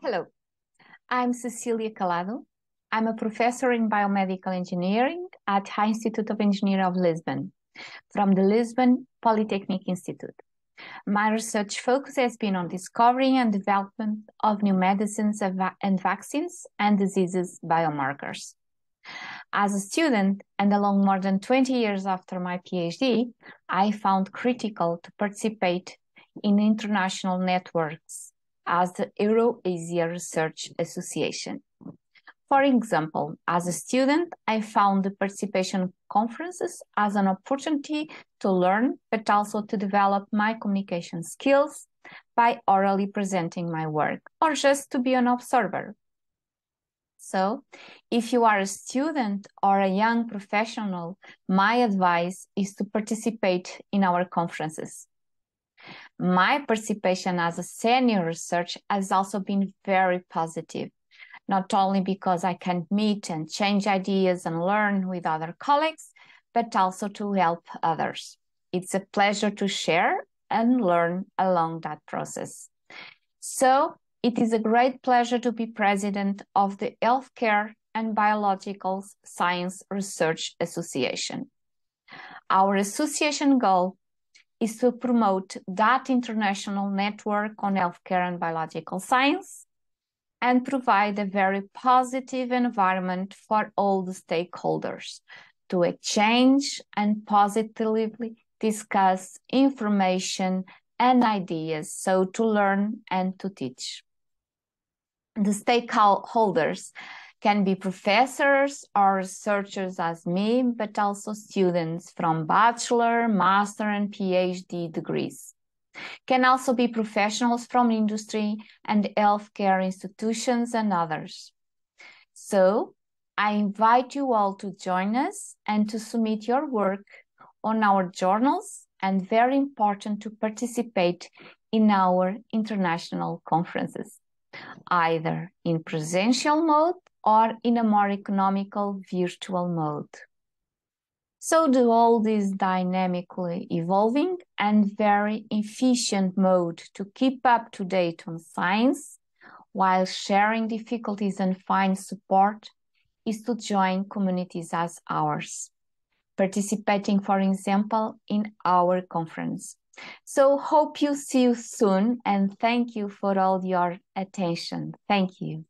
Hello, I'm Cecilia Calado. I'm a professor in biomedical engineering at High Institute of Engineering of Lisbon from the Lisbon Polytechnic Institute. My research focus has been on discovery and development of new medicines and vaccines and diseases biomarkers. As a student, and along more than 20 years after my PhD, I found critical to participate in international networks as the Euro-Asia Research Association. For example, as a student, I found the participation conferences as an opportunity to learn, but also to develop my communication skills by orally presenting my work or just to be an observer. So, if you are a student or a young professional, my advice is to participate in our conferences. My participation as a senior researcher has also been very positive not only because I can meet and change ideas and learn with other colleagues, but also to help others. It's a pleasure to share and learn along that process. So it is a great pleasure to be president of the Healthcare and Biological Science Research Association. Our association goal is to promote that international network on healthcare and biological science and provide a very positive environment for all the stakeholders to exchange and positively discuss information and ideas, so to learn and to teach. The stakeholders can be professors or researchers as me, but also students from bachelor, master, and PhD degrees can also be professionals from industry and healthcare institutions and others. So I invite you all to join us and to submit your work on our journals and very important to participate in our international conferences, either in presential mode or in a more economical virtual mode. So the world is dynamically evolving and very efficient mode to keep up to date on science while sharing difficulties and find support is to join communities as ours, participating, for example, in our conference. So hope you see you soon and thank you for all your attention. Thank you.